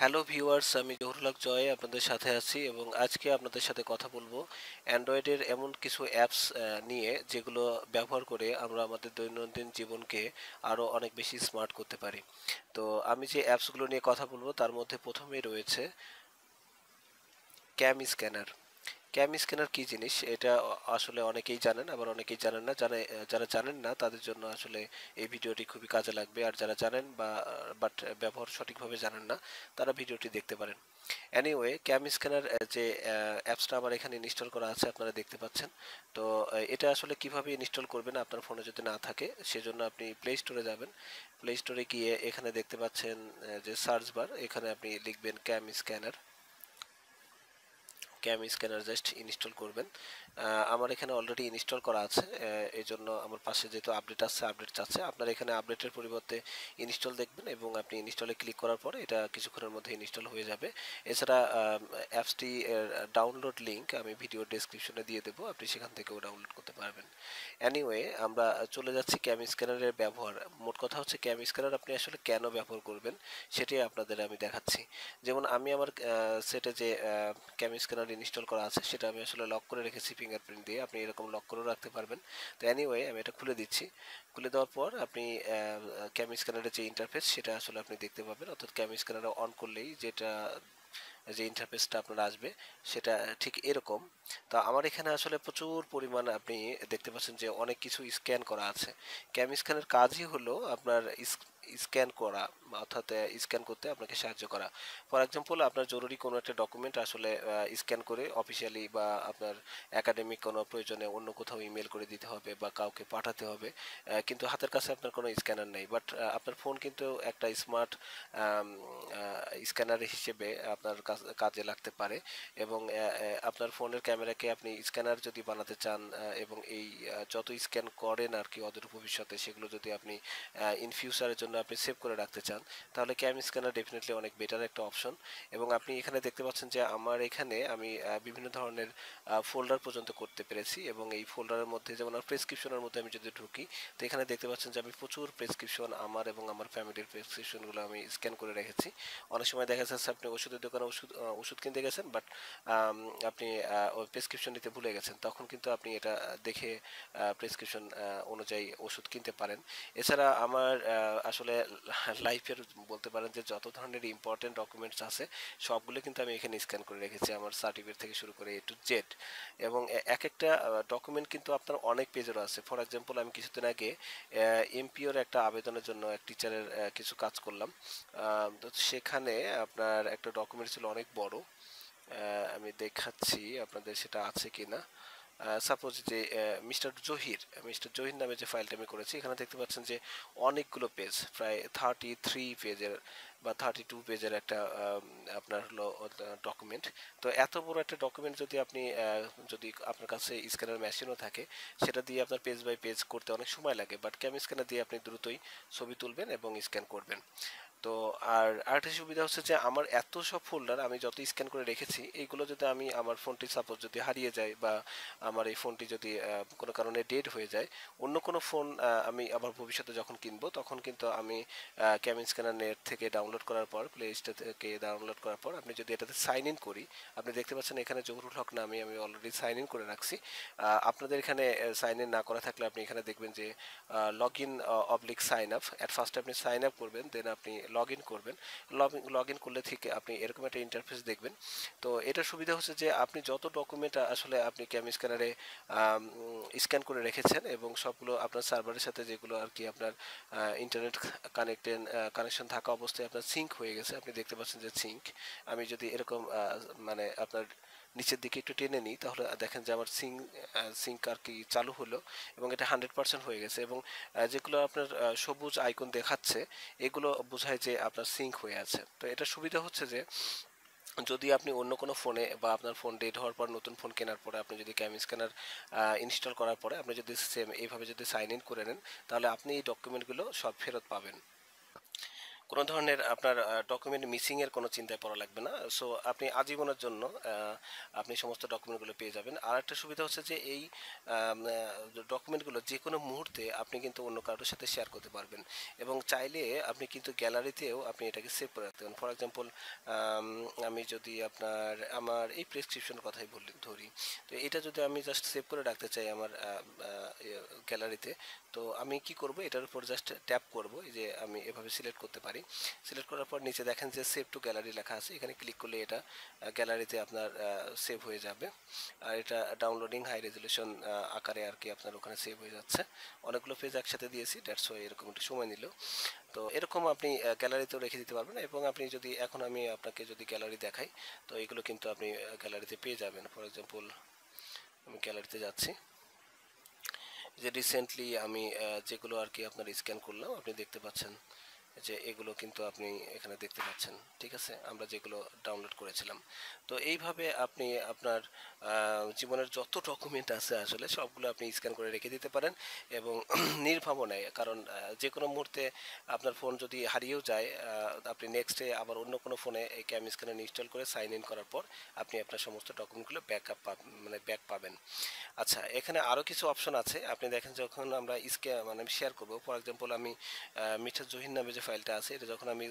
Hello viewers আমি জহুরুল জয় আপনাদের সাথে আছি এবং আজকে আপনাদের সাথে কথা বলব অ্যান্ড্রয়েডের এমন কিছু অ্যাপস নিয়ে যেগুলো ব্যবহার করে আমরা আমাদের দৈনন্দিন জীবনকে আরও অনেক বেশি স্মার্ট করতে পারি। তো আমি যে অ্যাপসগুলো নিয়ে কথা বলব, তার মধ্যে প্রথমেই রয়েছে ক্যাম স্ক্যানার ক্যাম স্ক্যানার কী জিনিস? এটা আসলে অনেকেই জানেন, আবার অনেকেই জানেন না। যারা যারা জানেন না, তাদের জন্য আসলে এই ভিডিওটি খুবই কাজে লাগবে। আর যারা জানেন বা বাট ব্যবহার সঠিকভাবে জানেন না, তারা ভিডিওটি দেখতে পারেন। এনিওয়ে ক্যাম স্ক্যানার যে অ্যাপসটা আমার এখানে ইনস্টল করা আছে, আপনারা দেখতে পাচ্ছেন। তো এটা আসলে কীভাবে ইনস্টল করবেন আপনার ফোনে যদি না থাকে, সেজন্য আপনি প্লে স্টোরে যাবেন। প্লে স্টোরে গিয়ে এখানে দেখতে পাচ্ছেন যে, সার্চ বার, এখানে আপনি লিখবেন ক্যাম স্ক্যানার। ক্যাম স্ক্যানার জাস্ট ইনস্টল করবেন। আমার এখানে অলরেডি ইনস্টল করা আছে। এই জন্য আমার পাশে যেহেতু আপডেট আসছে আপডেট চাচ্ছে। আপনার এখানে আপডেটের পরিবর্তে ইনস্টল দেখবেন এবং আপনি ইনস্টলে ক্লিক করার পরে এটা কিছুক্ষণের মধ্যে ইনস্টল হয়ে যাবে। এছাড়া অ্যাপসটি ডাউনলোড লিঙ্ক আমি ভিডিও ডেসক্রিপশনে দিয়ে দেবো। আপনি সেখান থেকেও ডাউনলোড করতে পারবেন। অ্যানিওয়ে আমরা চলে যাচ্ছি ক্যাম স্ক্যানারের ব্যবহার। মোট কথা হচ্ছে ক্যাম স্ক্যানার আপনি আসলে কেন ব্যবহার করবেন সেটি আপনাদের আমি দেখাচ্ছি। যেমন আমি আমার সেটে যে ক্যাম স্ক্যানার ইনস্টল করা আছে, সেটা আমি আসলে লক করে রেখেছি ফিঙ্গারপ্রিন্ট দিয়ে। আপনি এরকম লক করেও রাখতে পারবেন। তো অ্যানিওয়ে আমি এটা খুলে দিচ্ছি। খুলে দেওয়ার পর আপনি ক্যাম স্ক্যানারের যে ইন্টারফেস সেটা আসলে আপনি দেখতে পাবেন। অর্থাৎ ক্যাম স্ক্যানার অন করলেই যেটা, যে ইন্টারফেসটা আপনার আসবে, সেটা ঠিক এরকম। তা আমার এখানে আসলে প্রচুর পরিমাণ আপনি দেখতে পাচ্ছেন যে অনেক কিছু স্ক্যান করা আছে। ক্যাম স্ক্যানের কাজই হলো আপনার স্ক্যান করা অর্থাৎ স্ক্যান করতে আপনাকে সাহায্য করা। ফর এক্সাম্পল আপনার জরুরি কোনো একটা ডকুমেন্ট আসলে স্ক্যান করে অফিসিয়ালি বা আপনার একাডেমিক কোনো প্রয়োজনে অন্য কোথাও ইমেল করে দিতে হবে বা কাউকে পাঠাতে হবে কিন্তু হাতের কাছে আপনার কোনো স্ক্যানার নেই। বাট আপনার ফোন কিন্তু একটা স্মার্ট স্ক্যানার হিসেবে আপনার কাজে লাগতে পারে এবং আপনার ফোনের ক্যামেরাকে আপনি স্ক্যানার যদি বানাতে চান এবং এই যত স্ক্যান করেন আর কি অদূর ভবিষ্যতে, সেগুলো যদি আপনি ইন ফিউচারের জন্য আপনি সেভ করে রাখতে চান, তাহলে ক্যাম স্ক্যানার ডেফিনেটলি অনেক বেটার একটা অপশন এবং আপনি এখানে দেখতে পাচ্ছেন যে আমার এখানে আমি বিভিন্ন ধরনের ফোল্ডার পর্যন্ত করতে পেরেছি এবং এই ফোল্ডারের মধ্যে যেমন প্রেসক্রিপশনের মধ্যে আমি যদি ঢুকি, তো এখানে দেখতে পাচ্ছেন যে আমি প্রচুর প্রেসক্রিপশন আমার এবং আমার ফ্যামিলির প্রেসক্রিপশনগুলো আমি স্ক্যান করে রেখেছি। অনেক সময় দেখা যাচ্ছে আপনি ওষুধের দোকানে ওষুধ ওষুধ কিনতে গেছেন বাট আপনি ওই প্রেসক্রিপশন নিতে ভুলে গেছেন, তখন কিন্তু আপনি এটা দেখে প্রেসক্রিপশন অনুযায়ী ওষুধ কিনতে পারেন। এছাড়া আমার আসলে লাইফের বলতে পারেন যে যত ধরনের ইম্পর্টেন্ট ডকুমেন্টস আছে, সবগুলো কিন্তু আমি এখানে স্ক্যান করে রেখেছি আমার সার্টিফিকেট থেকে শুরু করে এ টু জেড এবং এক একটা ডকুমেন্ট কিন্তু আপনার অনেক পেজেরও আছে। ফর এক্সাম্পল আমি কিছুদিন আগে এমপিওর একটা আবেদনের জন্য এক টিচারের কিছু কাজ করলাম। তো সেখানে আপনার একটা ডকুমেন্ট ছিল অনেক বড়। আমি দেখাচ্ছি আপনাদের সেটা আছে কি না সাপোজ যে মিস্টার জহির মিস্টার জহির নামে যে ফাইলটা আমি করেছি, এখানে দেখতে পাচ্ছেন যে অনেকগুলো পেজ প্রায় থার্টি থ্রি পেজের বা থার্টি টু পেজের একটা আপনার হলো ডকুমেন্ট তো এত বড় একটা ডকুমেন্ট যদি আপনি যদি আপনার কাছে স্ক্যানার মেশিনও থাকে, সেটা দিয়ে আপনার পেজ বাই পেজ করতে অনেক সময় লাগে বাট ক্যাম স্ক্যানার দিয়ে আপনি দ্রুতই ছবি তুলবেন এবং স্ক্যান করবেন। তো আর আরেকটা সুবিধা হচ্ছে যে আমার এত সব ফোল্ডার আমি যত স্ক্যান করে রেখেছি এইগুলো যদি আমি আমার ফোনটি সাপোজ যদি হারিয়ে যায় বা আমার এই ফোনটি যদি কোনো কারণে ডেড হয়ে যায়, অন্য কোনো ফোন আমি আবার ভবিষ্যতে যখন কিনবো, তখন কিন্তু আমি ক্যামিন স্ক্যানার নেট থেকে ডাউনলোড করার পর প্লে স্টোর থেকে ডাউনলোড করার পর আপনি যদি এটাতে সাইন ইন করি, আপনি দেখতে পাচ্ছেন এখানে জহুরুল হক নামে আমি অলরেডি সাইন ইন করে রাখছি। আপনাদের এখানে সাইন ইন না করা থাকলে আপনি এখানে দেখবেন যে লগ ইন অবলিক সাইন আপ অ্যাট ফার্স্ট আপনি সাইন আপ করবেন দেন আপনি লগ ইন করবেন। লগ ইন করলে থেকে আপনি এরকম একটা ইন্টারফেস দেখবেন। তো এটা সুবিধা হচ্ছে যে আপনি যত ডকুমেন্ট আসলে আপনি ক্যাম স্ক্যানারে স্ক্যান করে রেখেছেন এবং সবগুলো আপনার সার্ভারের সাথে যেগুলো আর কি আপনার ইন্টারনেট কানেক্টেড কানেকশন থাকা অবস্থায় আপনার সিঙ্ক হয়ে গেছে। আপনি দেখতে পাচ্ছেন যে সিঙ্ক আমি যদি এরকম মানে আপনার নিচের দিকে একটু টেনে নিই, তাহলে দেখেন যে আমার সিং সিঙ্ক আর কি চালু হলো এবং এটা হান্ড্রেড পার্সেন্ট হয়ে গেছে এবং যেগুলো আপনার সবুজ আইকন দেখাচ্ছে, এগুলো বোঝায় যে আপনার সিঙ্ক হয়ে আছে। তো এটা সুবিধা হচ্ছে যে যদি আপনি অন্য কোনো ফোনে বা আপনার ফোন ডেট হওয়ার পর নতুন ফোন কেনার পরে আপনি যদি ক্যাম স্ক্যানার ইনস্টল করার পরে আপনি যদি সেম, এইভাবে যদি সাইন ইন করে নেন, তাহলে আপনি এই ডকুমেন্টগুলো সব ফেরত পাবেন। কোনো ধরনের আপনার ডকুমেন্ট মিসিং এর কোনো চিন্তায় পড়া লাগবে না। সো আপনি আজীবনের জন্য আপনি সমস্ত ডকুমেন্টগুলো পেয়ে যাবেন। আর একটা সুবিধা হচ্ছে যে এই ডকুমেন্টগুলো যে কোনো মুহূর্তে আপনি কিন্তু অন্য কারোর সাথে শেয়ার করতে পারবেন। এবং চাইলে আপনি কিন্তু গ্যালারিতেও আপনি এটাকে সেভ করে রাখতে পারেন। ফর এক্সাম্পল আমি যদি আপনার, আমার এই প্রেসক্রিপশনের কথাই বলি, ধরি। তো এটা যদি আমি জাস্ট সেভ করে রাখতে চাই আমার গ্যালারিতে তো আমি কি করব? এটার উপর জাস্ট ট্যাপ করব। যে আমি এভাবে সিলেক্ট করতে পারি। সিলেক্ট করার পর নিচে দেখেন যে সেভ টু গ্যালারি লেখা আছে। এখানে ক্লিক করলে এটা গ্যালারিতে আপনার সেভ হয়ে যাবে। আর এটা ডাউনলোডিং হাই রেজলিউশন আকারে আর কি আপনার ওখানে সেভ হয়ে যাচ্ছে। অনেকগুলো পেজ একসাথে দিয়েছি ওয়াই এরকম একটু সময় নিল। তো এরকম আপনি গ্যালারিতেও রেখে দিতে পারবেন এবং আপনি যদি, এখন আমি আপনাকে যদি গ্যালারি দেখাই, তো এগুলো কিন্তু আপনি গ্যালারিতে পেয়ে যাবেন। ফর এক্সাম্পল আমি গ্যালারিতে যাচ্ছি। যে রিসেন্টলি আমি যেগুলো আর কি আপনার স্ক্যান করলাম, আপনি দেখতে পাচ্ছেন। যে এগুলো কিন্তু আপনি এখানে দেখতে পাচ্ছেন, ঠিক আছে? আমরা যেগুলো ডাউনলোড করেছিলাম। তো এইভাবে আপনি আপনার জীবনের যত ডকুমেন্ট আছে আসলে সবগুলো আপনি স্ক্যান করে রেখে দিতে পারেন এবং নির্ভাবনায়, কারণ যে কোনো মুহূর্তে আপনার ফোন যদি হারিয়েও যায় আপনি নেক্সটে আবার অন্য কোনো ফোনে এই ক্যাম স্ক্যানার ইনস্টল করে সাইন ইন করার পর আপনি আপনার সমস্ত ডকুমেন্টগুলো ব্যাক আপ মানে ব্যাক পাবেন। আচ্ছা এখানে আরও কিছু অপশন আছে। আপনি দেখেন যখন আমরা স্কে মানে শেয়ার করব। ফর এক্সাম্পল আমি মিঠা জহির নামে যে ফাইলটা আছে, এটা যখন আমি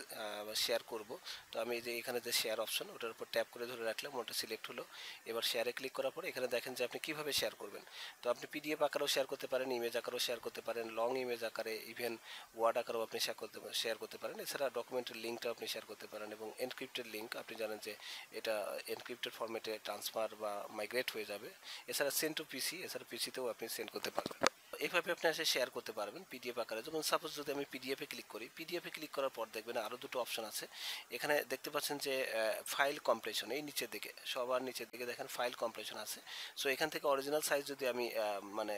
শেয়ার করব, তো আমি যে এখানে যে শেয়ার অপশন ওটার উপর ট্যাপ করে ধরে রাখলাম ওটা সিলেক্ট হলো। এবার শেয়ারে ক্লিক করার পর এখানে দেখেন যে আপনি কীভাবে শেয়ার করবেন। তো আপনি পিডিএফ আকারেও শেয়ার করতে পারেন ইমেজ আকারেও শেয়ার করতে পারেন লং ইমেজ আকারে ইভেন ওয়ার্ড আকারেও আপনি শেয়ার করতে শেয়ার করতে পারেন। এছাড়া ডকুমেন্টের লিঙ্কটাও আপনি শেয়ার করতে পারেন এবং এনক্রিপ্টেড লিঙ্ক আপনি জানেন যে এটা এনক্রিপ্টেড ফরম্যাটে ট্রান্সফার বা মাইগ্রেট হয়ে যাবে। এছাড়া সেন্ড টু পিসি এছাড়া পিসিতেও আপনি সেন্ড করতে পারবেন। এইভাবে আপনি এসে শেয়ার করতে পারবেন পিডিএফ আকারে। যেমন সাপোজ যদি আমি পিডিএফে ক্লিক করি পিডিএফে ক্লিক করার পর দেখবেন আরও দুটো অপশন আছে। এখানে দেখতে পাচ্ছেন যে ফাইল কম্প্রেশন এই নিচের দিকে, সবার নিচের দিকে দেখেন ফাইল কম্প্রেশন আছে। সো এখান থেকে অরিজিনাল সাইজ যদি আমি মানে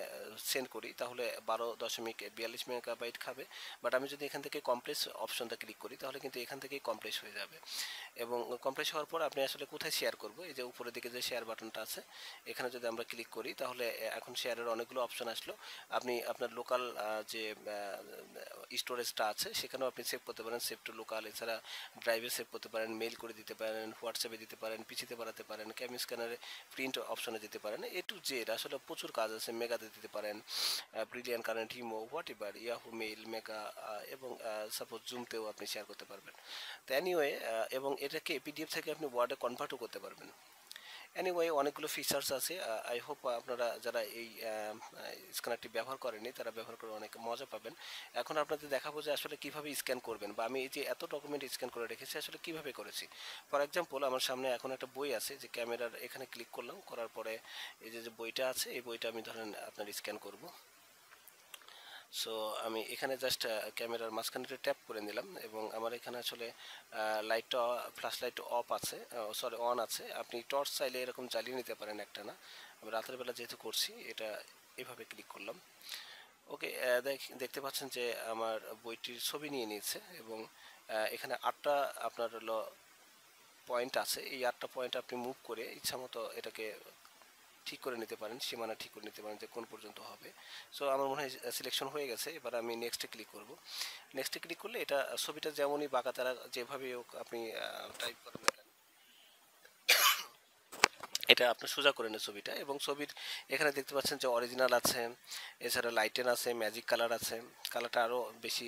সেন্ড করি, তাহলে বারো দশমিক বিয়াল্লিশ মেগাবাইট খাবে। বাট আমি যদি এখান থেকে কমপ্লেস অপশনটা ক্লিক করি, তাহলে কিন্তু এখান থেকেই কমপ্লেস হয়ে যাবে। এবং কমপ্লেস হওয়ার পর আপনি আসলে কোথায় শেয়ার করব? এই যে উপরের দিকে যে শেয়ার বাটনটা আছে, এখানে যদি আমরা ক্লিক করি, তাহলে এখন শেয়ারের অনেকগুলো অপশন আসলো। আপনি আপনার লোকাল যে স্টোরেজটা আছে, সেখানেও আপনি সেভ করতে পারেন সেভ টু লোকাল এছাড়া ড্রাইভে সেভ করতে পারেন মেল করে দিতে পারেন হোয়াটসঅ্যাপে দিতে পারেন পিছিতে বাড়াতে পারেন ক্যাম স্ক্যানারে প্রিন্ট অপশনে দিতে পারেন এ টু জেড আসলে প্রচুর কাজ আছে, মেগাতে দিতে পারেন ব্রিলিয়ান কারেন্ট হিমো whatever Yahoo mail Mega এবং সাপোজ জুমতেও আপনি শেয়ার করতে পারবেন। তো অ্যানিওয়ে এবং এটাকে পিডিএফ থেকে আপনি ওয়ার্ডে কনভার্টও করতে পারবেন। এনিওয়ে অনেকগুলো ফিচার্স আছে। আই হোপ আপনারা যারা এই স্ক্যানারটি ব্যবহার করেনি তারা ব্যবহার করে অনেক মজা পাবেন। এখন আপনাদের দেখাবো যে আসলে কীভাবে স্ক্যান করবেন বা আমি এই যে এত ডকুমেন্ট স্ক্যান করে রেখেছি, আসলে কীভাবে করেছি। ফর এক্সাম্পল আমার সামনে এখন একটা বই আছে যে ক্যামেরার এখানে ক্লিক করলাম, করার পরে এই যে বইটা আছে, এই বইটা আমি ধরেন আপনার স্ক্যান করব। সো আমি এখানে জাস্ট ক্যামেরার মাঝখানে ট্যাপ করে নিলাম এবং আমার এখানে আসলে লাইটটা ফ্ল্যাশ লাইট অফ আছে সরি অন আছে। আপনি টর্চ চাইলে এরকম চালিয়ে নিতে পারেন একটা না। আমি রাতের বেলা যেহেতু করছি, এটা এভাবে ক্লিক করলাম। ওকে দেখতে পাচ্ছেন যে আমার বইটির ছবি নিয়ে নিয়েছে এবং এখানে আটটা আপনার হলো পয়েন্ট আছে। এই আটটা পয়েন্ট আপনি মুভ করে ইচ্ছামতো এটাকে ঠিক করে নিতে পারেন, সীমানা ঠিক করে নিতে পারেন যে কোন পর্যন্ত হবে। সো আমার মনে হয় সিলেকশন হয়ে গেছে। এবার আমি নেক্সটে ক্লিক করব। নেক্সটে ক্লিক করলে এটা, ছবিটা যেমনই বাঁকা, তারা যেভাবে হোক আপনি টাইপ করেন এটা আপনার সোজা করে নেন ছবিটা এবং ছবির এখানে দেখতে পাচ্ছেন যে অরিজিনাল আছে, এছাড়া লাইটেন আছে ম্যাজিক কালার আছে কালারটা আরও বেশি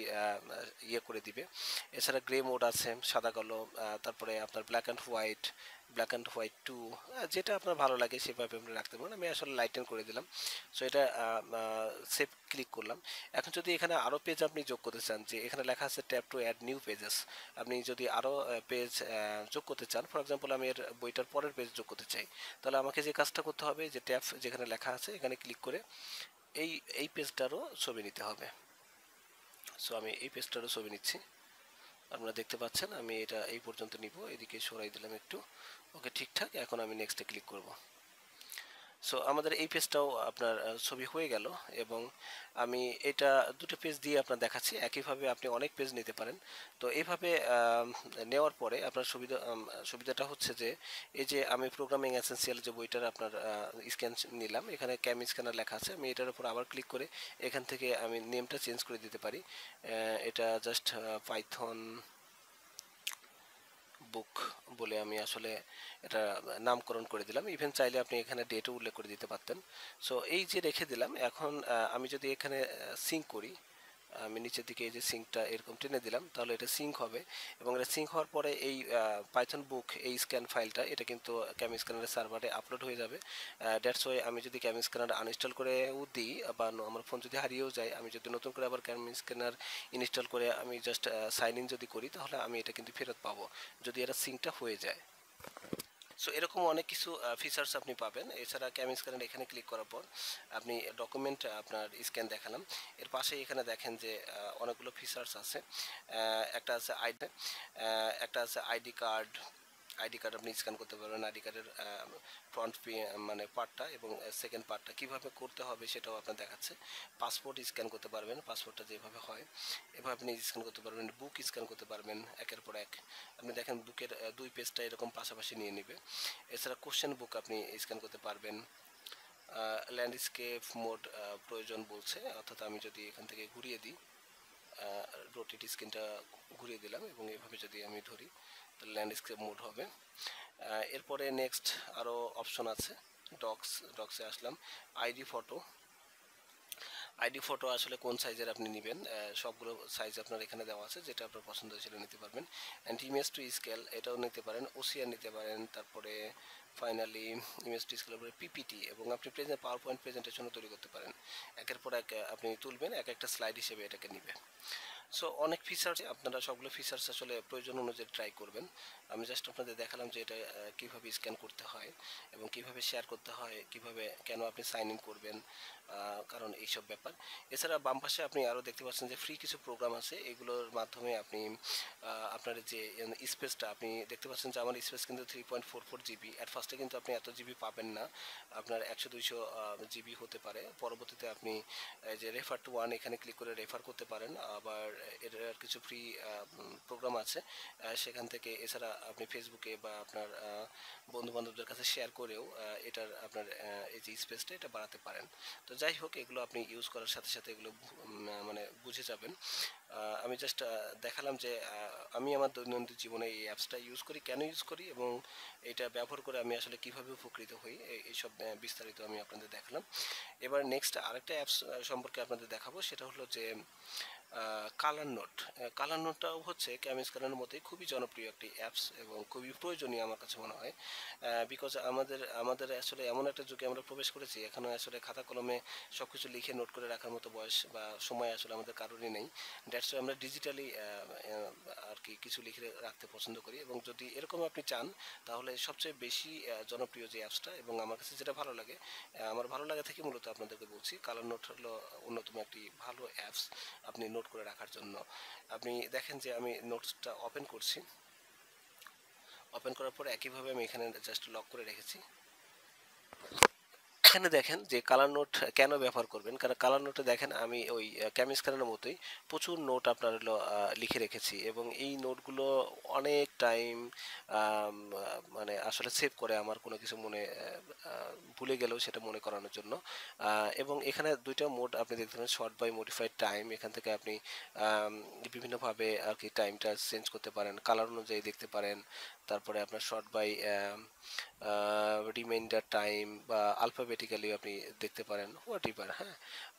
ইয়ে করে দিবে। এছাড়া গ্রে মোড আছে, সাদা কালো তারপরে আপনার black and white black and white two যেটা আপনার ভালো লাগে সেভাবে আপনি রাখতে পারেন আমি আসলে লাইটেন করে দিলাম। সো এটা সেভ ক্লিক করলাম। এখন যদি এখানে আরও পেজ আপনি যোগ করতে চান, যে এখানে লেখা আছে tap to add new pages আপনি যদি আরও পেজ যোগ করতে চান ফর এক্সাম্পল আমি এর বইটার পরের পেজ যোগ করতে চাই, তাহলে আমাকে যে কাজটা করতে হবে, যে ট্যাপ যেখানে লেখা আছে, এখানে ক্লিক করে এই এই পেজটারও ছবি নিতে হবে। সো আমি এই পেজটারও ছবি নিচ্ছি। আপনারা দেখতে পাচ্ছেন, আমি এটা এই পর্যন্ত নিব। এদিকে সরাই দিলাম একটু। ওকে, ঠিকঠাক? এখন আমি নেক্সটে ক্লিক করব। সো আমাদের এই পেজটাও আপনার ছবি হয়ে গেল এবং আমি এটা দুটো পেজ দিয়ে আপনার দেখাচ্ছি। একইভাবে আপনি অনেক পেজ নিতে পারেন। তো এইভাবে নেওয়ার পরে আপনার সুবিধা সুবিধাটা হচ্ছে যে, এই যে আমি প্রোগ্রামিং এসেন্সিয়াল যে বইটার আপনার স্ক্যান নিলাম, এখানে ক্যাম স্ক্যানার লেখা আছে। আমি এটার উপর আবার ক্লিক করে এখান থেকে আমি নেমটা চেঞ্জ করে দিতে পারি। এটা জাস্ট পাইথন বুক বলে আমি আসলে এটা নামকরণ করে দিলাম। ইভেন চাইলে আপনি এখানে ডেটও উল্লেখ করে দিতে পারতেন। সো এই যে রেখে দিলাম, এখন আমি যদি এখানে সিঙ্ক করি আমি নিচের দিকে এই যে সিঙ্কটা এরকম টেনে দিলাম, তাহলে এটা সিঙ্ক হবে। এবং এটা সিঙ্ক হওয়ার পরে এই পাইথন বুক এই স্ক্যান ফাইলটা এটা কিন্তু ক্যাম স্ক্যানারের সার্ভারে আপলোড হয়ে যাবে। দ্যাটস ওয়াই আমি যদি ক্যাম স্ক্যানার আনইনস্টল করেও দিই বা আমার ফোন যদি হারিয়েও যায়, আমি যদি নতুন করে আবার ক্যাম স্ক্যানার ইনস্টল করে আমি জাস্ট সাইন ইন যদি করি, তাহলে আমি এটা কিন্তু ফেরত পাবো, যদি এটা সিঙ্কটা হয়ে যায়। সো এরকম অনেক কিছু ফিচার্স আপনি পাবেন। এছাড়া ক্যাম স্ক্যানের এখানে ক্লিক করার পর আপনি ডকুমেন্ট আপনার স্ক্যান দেখালাম। এর পাশে এখানে দেখেন যে অনেকগুলো ফিচার্স আছে। একটা আছে আইডি একটা আছে আইডি কার্ড আইডি কার্ড আপনি স্ক্যান করতে পারবেন, আইডি কার্ডের ফ্রন্ট মানে পার্টটা এবং সেকেন্ড পার্টটা। কীভাবে করতে হবে সেটাও আপনার দেখাচ্ছে। পাসপোর্ট স্ক্যান করতে পারবেন পাসপোর্টটা যেভাবে হয়, এভাবে আপনি স্ক্যান করতে পারবেন বুক স্ক্যান করতে পারবেন, একের পর এক। আপনি দেখেন বুকের দুই পেজটা এরকম পাশাপাশি নিয়ে নেবে। এছাড়া কোশ্চেন বুক আপনি স্ক্যান করতে পারবেন। ল্যান্ডস্কেপ মোড প্রয়োজন বলছে, অর্থাৎ আমি যদি এখান থেকে ঘুরিয়ে দিই রোটেট স্ক্রিনটা ঘুরিয়ে দিলাম এবং এভাবে যদি আমি ধরি ল্যান্ডস্কেপ মোড হবে। এরপরে নেক্সট আরও অপশন আছে ডক্স ডক্সে আসলাম আইডি ফটো আইডি ফটো আসলে কোন সাইজের আপনি নেবেন সবগুলো সাইজ আপনার এখানে দেওয়া আছে, যেটা আপনার পছন্দ হয়েছিল নিতে পারবেন। অ্যান্ড ইমেজ টু স্কেল এটাও নিতে পারেন ওসিআর নিতে পারেন, তারপরে ফাইনালি ইমেজ টু স্কেলের উপরে পিপিটি এবং আপনি প্রেজেন্ট পাওয়ার পয়েন্ট প্রেজেন্টেশনও তৈরি করতে পারেন। একের পর এক আপনি তুলবেন, এক একটা স্লাইড হিসেবে এটাকে নিবে। সো অনেক ফিচার্স আপনারা সবগুলো ফিচার্স আসলে প্রয়োজন অনুযায়ী ট্রাই করবেন। আমি জাস্ট আপনাদের দেখালাম যে এটা কীভাবে স্ক্যান করতে হয় এবং কীভাবে শেয়ার করতে হয়, কীভাবে কেন আপনি সাইন ইন করবেন কারণ এইসব ব্যাপার। এছাড়া বাম পাশে আপনি আরও দেখতে পাচ্ছেন যে ফ্রি কিছু প্রোগ্রাম আছে। এগুলোর মাধ্যমে আপনি আপনার যে স্পেসটা আপনি দেখতে পাচ্ছেন যে আমার স্পেস কিন্তু three point four four GB at ফার্স্টে কিন্তু আপনি এত জিবি পাবেন না। আপনার একশো দুইশো জিবি হতে পারে। পরবর্তীতে আপনি যে রেফার টু ওয়ান এখানে ক্লিক করে রেফার করতে পারেন। আবার এর আর কিছু ফ্রি প্রোগ্রাম আছে। সেখান থেকে এছাড়া আপনি ফেসবুকে বা আপনার বন্ধু বান্ধবদের কাছে শেয়ার করেও এটার আপনার এই যে স্পেসটা এটা বাড়াতে পারেন। তো যাই হোক, এগুলো আপনি ইউজ করার সাথে সাথে এগুলো মানে বুঝে যাবেন। আমি জাস্ট দেখালাম যে আমি আমার দৈনন্দিন জীবনে এই অ্যাপসটা ইউজ করি। কেন ইউজ করি? এবং এটা ব্যবহার করে আমি আসলে কীভাবে উপকৃত হই? এইসব বিস্তারিত আমি আপনাদের দেখালাম। এবার নেক্সট আরেকটা অ্যাপস সম্পর্কে আপনাদের দেখাবো। সেটা হলো যে কালার নোট কালার নোটটাও হচ্ছে ক্যামিস কালারের মতোই খুবই জনপ্রিয় একটি অ্যাপস এবং খুবই প্রয়োজনীয় আমার কাছে মনে হয়। বিকজ আমাদের আমাদের আসলে এমন একটা যুগে আমরা প্রবেশ করেছি, এখানে আসলে খাতা কলমে সব কিছু লিখে নোট করে রাখার মতো বয়স বা সময় আসলে আমাদের কারোরই নেই। দ্যাটস আমরা ডিজিটালি আর কি কিছু লিখে রাখতে পছন্দ করি এবং যদি এরকম আপনি চান, তাহলে সবচেয়ে বেশি জনপ্রিয় যে অ্যাপসটা এবং আমার কাছে যেটা ভালো লাগে আমার ভালো লাগা থেকে মূলত আপনাদেরকে বলছি কালার নোট হলো অন্যতম একটি ভালো অ্যাপস আপনি নোট করে রাখার জন্য। আপনি দেখেন যে আমি নোটসটা ওপেন করছি। ওপেন করার পরে একইভাবে আমি এখানে জাস্ট লক করে রেখেছি। এখানে দেখেন যে কালার নোট কেন ব্যবহার করবেন? কারণ কালার নোটে দেখেন আমি ওই ক্যামিস্কারের মতোই প্রচুর নোট আপনার লিখে রেখেছি এবং এই নোটগুলো অনেক টাইম মানে আসলে সেভ করে আমার কোনো কিছু মনে ভুলে গেলেও সেটা মনে করানোর জন্য। এবং এখানে দুইটা মোড আপনি দেখতে পারেন শর্ট বাই মডিফাইড টাইম এখান থেকে আপনি বিভিন্নভাবে আর কি টাইমটা চেঞ্জ করতে পারেন কালার অনুযায়ী দেখতে পারেন। তারপরে আপনার শর্ট বাই রিমাইন্ডার টাইম বা আলফাবেটিক্যালি আপনি দেখতে পারেন হোয়াট ইভার হ্যাঁ?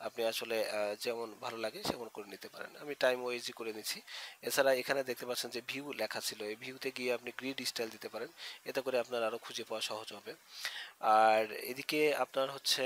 আপনি আসলে যেমন ভালো লাগে সেমন করে নিতে পারেন। আমি টাইম ওয়েজি করে নিচ্ছি। এছাড়া এখানে দেখতে পাচ্ছেন যে ভিউ লেখা ছিল। এই ভিউতে গিয়ে আপনি গ্রিড স্টাইল দিতে পারেন। এতে করে আপনার আরও খুঁজে পাওয়া সহজ হবে। আর এদিকে আপনার হচ্ছে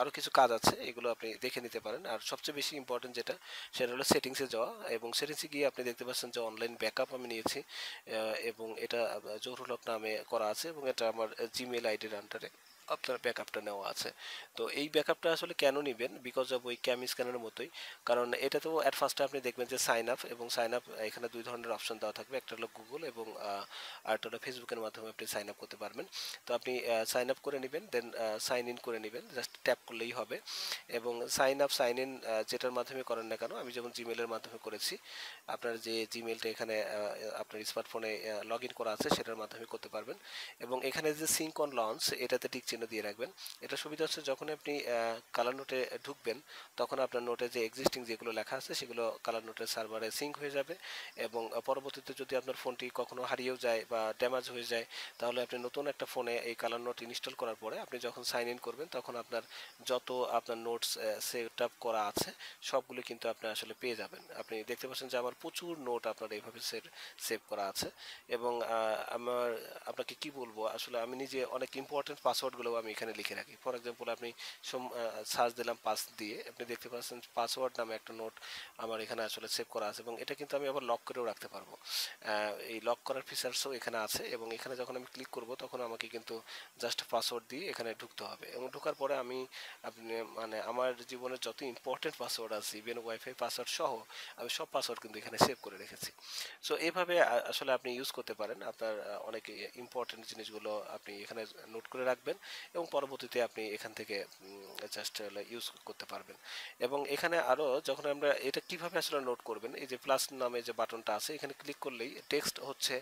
আরও কিছু কাজ আছে। এগুলো আপনি দেখে নিতে পারেন। আর সবচেয়ে বেশি ইম্পর্টেন্ট যেটা সেটা হলো সেটিংসে যাওয়া। এবং সেটিংসে গিয়ে আপনি দেখতে পাচ্ছেন যে অনলাইন ব্যাকআপ আমি নিয়েছি। আহ, এবং এটা জহুরুল হক নামে করা আছে এবং এটা আমার জিমেল আইডির আন্ডারে আপনার ব্যাকআপটা নেওয়া আছে। তো এই ব্যাকআপটা আসলে কেন নেবেন? বিকজ অফ ওই ক্যাম স্ক্যানের মতোই। কারণ এটাতেও অ্যাট ফার্স্টে আপনি দেখবেন যে সাইন আপ এবং সাইন আপ এখানে দুই ধরনের অপশন দেওয়া থাকবে। একটা হলো গুগল এবং আরেকটা হলো ফেসবুকের মাধ্যমে আপনি সাইন আপ করতে পারবেন। তো আপনি সাইন আপ করে নেবেন দেন সাইন ইন করে নেবেন। জাস্ট ট্যাপ করলেই হবে। এবং সাইন আপ সাইন ইন যেটার মাধ্যমে করেন না কেন, আমি যেমন জিমেলের মাধ্যমে করেছি, আপনার যে জিমেলটা এখানে আপনার স্মার্টফোনে লগ ইন করা আছে, সেটার মাধ্যমে করতে পারবেন। এবং এখানে যে সিঙ্ক অন লঞ্চ এটাতে টিক জন্য দিয়ে রাখবেন। এটা সুবিধা হচ্ছে যখন আপনি কালার নোটে ঢুকবেন, তখন আপনার নোটে যে এক্সিস্টিং যেগুলো লেখা আছে, সেগুলো কালার নোটের সার্ভারে সিঙ্ক হয়ে যাবে এবং পরবর্তীতে যদি আপনার ফোনটি কখনো হারিয়েও যায় বা ড্যামেজ হয়ে যায়, তাহলে আপনি নতুন একটা ফোনে এই কালার নোট ইনস্টল করার পরে আপনি যখন সাইন ইন করবেন, তখন আপনার যত আপনার নোটস সেট আপ করা আছে, সবগুলো কিন্তু আপনি আসলে পেয়ে যাবেন। আপনি দেখতে পাচ্ছেন যে আমার প্রচুর নোট আপনার এইভাবে সেভ করা আছে এবং আমার, আপনাকে কি বলব, আসলে আমি নিজে অনেক ইম্পর্টেন্ট পাসওয়ার্ডগুলো আমি এখানে লিখে রাখি। ফর এক্সাম্পল আপনি সার্চ দিলাম পাস দিয়ে, আপনি দেখতে পাচ্ছেন পাসওয়ার্ড নামে একটা নোট আমার এখানে আসলে সেভ করা আছে এবং এটা কিন্তু আমি আবার লক করেও রাখতে পারব। এই লক করার ফিচার্সও এখানে আছে এবং এখানে যখন আমি ক্লিক করব তখন আমাকে কিন্তু জাস্ট পাসওয়ার্ড দিয়ে এখানে ঢুকতে হবে এবং ঢোকার পরে আমি আপনি মানে আমার জীবনের যত ইম্পর্টেন্ট পাসওয়ার্ড আছে ইভেন ওয়াইফাই পাসওয়ার্ড সহ আমি সব পাসওয়ার্ড কিন্তু এখানে সেভ করে রেখেছি। সো এইভাবে আসলে আপনি ইউজ করতে পারেন। আপনার অনেক ইম্পর্টেন্ট জিনিসগুলো আপনি এখানে নোট করে রাখবেন। এবং পরবর্তীতে আপনি এখান থেকে জাস্ট ইউজ করতে পারবেন। এবং এখানে আরও যখন আমরা এটা কীভাবে আসলে নোট করবেন, এই যে প্লাস নামে যে বাটনটা আছে, এখানে ক্লিক করলেই টেক্সট হচ্ছে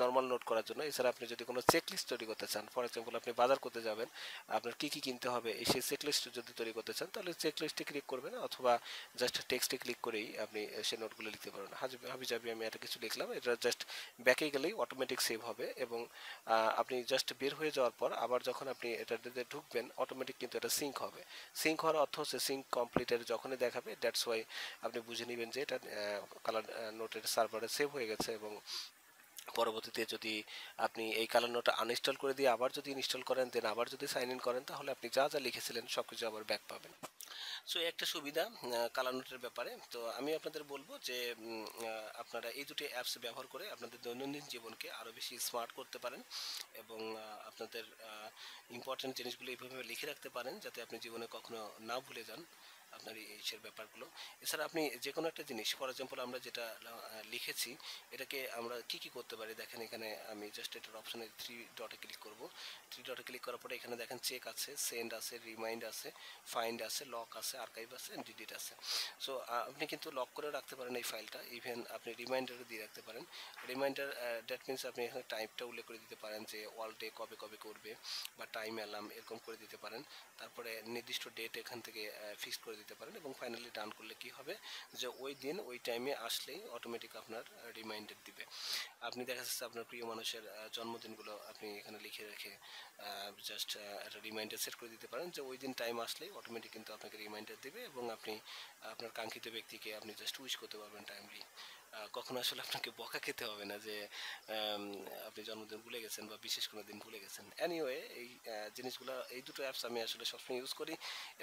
নর্মাল নোট করার জন্য। এছাড়া আপনি যদি কোনো চেক লিস্ট তৈরি করতে চান ফর এক্সাম্পল আপনি বাজার করতে যাবেন, আপনার কি কি কিনতে হবে, এই সেই চেকলিস্ট যদি তৈরি করতে চান, তাহলে চেক লিস্টে ক্লিক করবেন, অথবা জাস্ট টেক্সটে ক্লিক করেই আপনি সেই নোটগুলো লিখতে পারবেন। হাবি জাবি আমি একটা কিছু লিখলাম, এটা জাস্ট ব্যাকে গেলেই অটোমেটিক সেভ হবে এবং আপনি জাস্ট বের হয়ে যাওয়ার পর আবার যখন আপনি এটাতে ঢুকবেন অটোমেটিক কিন্তু এটা সিঙ্ক হবে। সিঙ্ক হওয়ার অর্থ হচ্ছে সিঙ্ক কমপ্লিটের যখনই দেখাবে দ্যাটস ওয়াই আপনি বুঝে নেবেন যে এটা কালার নোটের সার্ভারে সেভ হয়ে গেছে এবং পরবর্তীতে যদি আপনি এই কালার নোটটা আনইনস্টল করে দিয়ে আবার যদি ইনস্টল করেন দেন আবার যদি সাইন ইন করেন, তাহলে আপনি যা যা লিখেছিলেন সব কিছু আবার ব্যাক পাবেন। সো একটা সুবিধা কালার নোটের ব্যাপারে। তো আমি আপনাদের বলব যে আপনারা এই দুটি অ্যাপস ব্যবহার করে আপনাদের দৈনন্দিন জীবনকে আরও বেশি স্মার্ট করতে পারেন এবং আপনাদের ইম্পর্টেন্ট জিনিসগুলো এইভাবে লিখে রাখতে পারেন যাতে আপনি জীবনে কখনো না ভুলে যান। আপনার এইসব ব্যাপারগুলো। এছাড়া আপনি যে কোনো একটা জিনিস ফর এক্সাম্পল আমরা যেটা লিখেছি, এটাকে আমরা কি কি করতে পারি? দেখেন এখানে আমি জাস্ট এটার অপশানে থ্রি ডটে ক্লিক করব। থ্রি ডটে ক্লিক করার পরে এখানে দেখেন চেক আছে সেন্ড আছে রিমাইন্ড আছে ফাইন্ড আছে লক আছে আর্কাইভ আছে ডিডিট আছে। সো আপনি কিন্তু লক করে রাখতে পারেন এই ফাইলটা ইভেন আপনি রিমাইন্ডারও দিয়ে রাখতে পারেন। রিমাইন্ডার দ্যাট মিনস আপনি এখানে টাইমটা উল্লেখ করে দিতে পারেন যে অল ডে কবে কবে করবে, বা টাইম অ্যালার্ম এরকম করে দিতে পারেন। তারপরে নির্দিষ্ট ডেট এখান থেকে ফিক্স করে দিতে পারেন এবং ফাইনালি ডান করলে কি হবে? যে ওই দিন, ওই টাইমে আসলেই অটোমেটিক আপনার রিমাইন্ডার দিবে। আপনি দেখা যাচ্ছে আপনার প্রিয় মানুষের জন্মদিনগুলো আপনি এখানে লিখে রেখে জাস্ট একটা রিমাইন্ডার সেট করে দিতে পারেন যে ওই দিন টাইম আসলেই অটোমেটিক কিন্তু আপনাকে রিমাইন্ডার দেবে এবং আপনি, আপনার কাঙ্ক্ষিত ব্যক্তিকে আপনি জাস্ট উইশ করতে পারবেন টাইমলি কখনো আসলে আপনাকে বকা খেতে হবে না যে আপনি জন্মদিন ভুলে গেছেন বা বিশেষ কোনো দিন ভুলে গেছেন। এনিওয়ে এই জিনিসগুলো, এই দুটো অ্যাপস আমি আসলে সবসময় ইউজ করি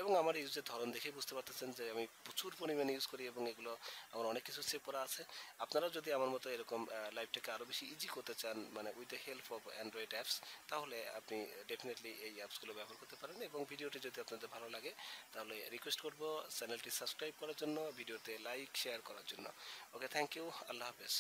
এবং আমার ইউজের ধরন দেখে বুঝতে পারতেছেন যে আমি প্রচুর পরিমাণে ইউজ করি এবং এগুলো আমার অনেক কিছু সেভ করা আছে। আপনারাও যদি আমার মতো এরকম লাইফটাকে আরও বেশি ইজি করতে চান মানে with the help of Android apps তাহলে আপনি ডেফিনেটলি এই অ্যাপসগুলো ব্যবহার করতে পারেন এবং ভিডিওটি যদি আপনাদের ভালো লাগে, তাহলে রিকোয়েস্ট করব চ্যানেলটি সাবস্ক্রাইব করার জন্য ভিডিওতে লাইক শেয়ার করার জন্য। ওকে থ্যাংক ইউ यू अल्लाह हाफिज़